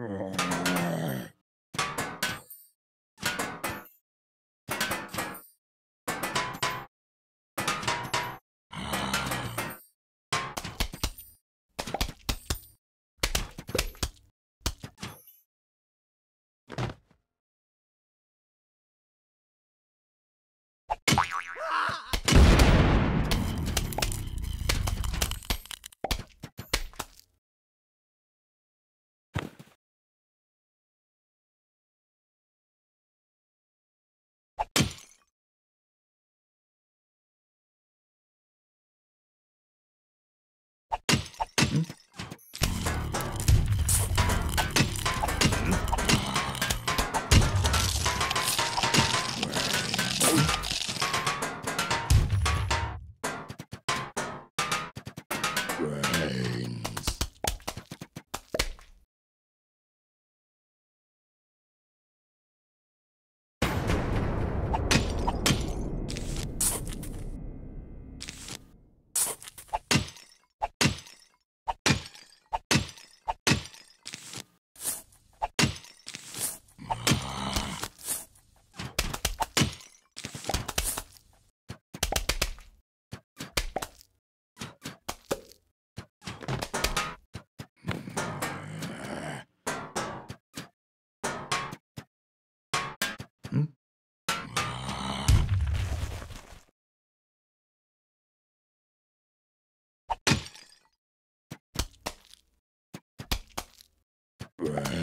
Oh. Brains.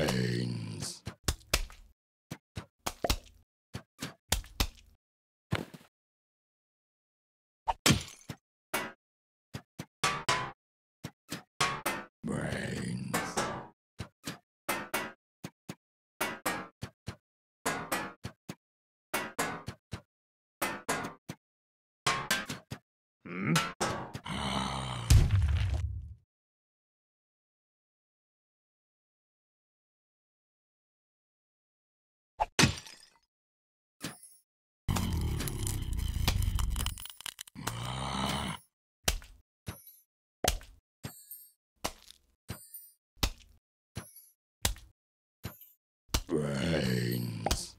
Brains.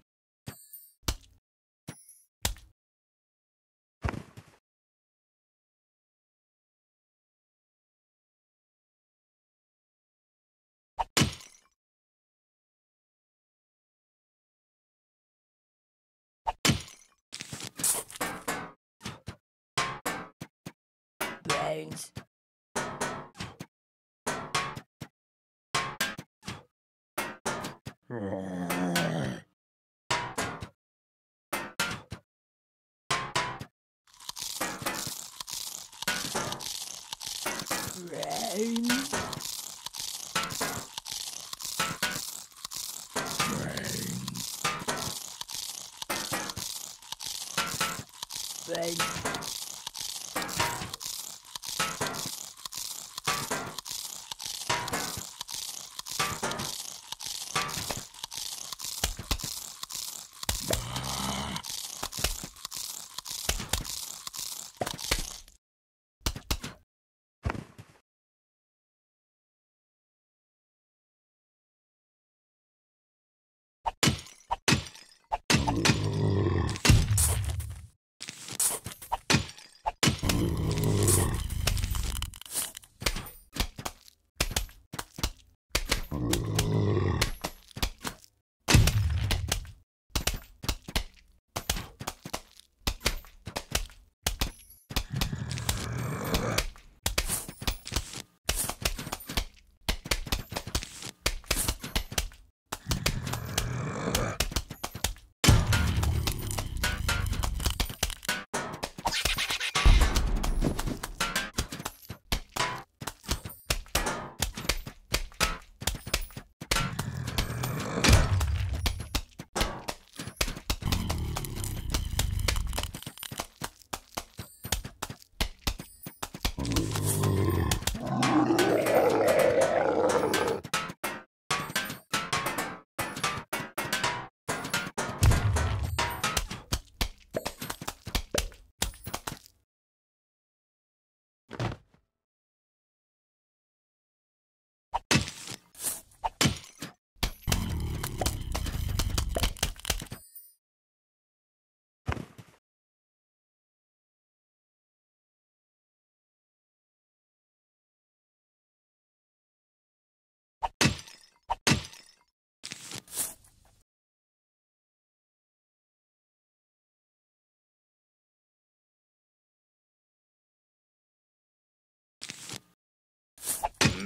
brains, Ah.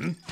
Hmm?